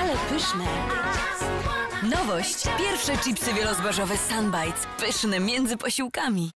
Ale pyszne. Nowość. Pierwsze chipsy wielozbożowe Sunbites. Pyszne między posiłkami.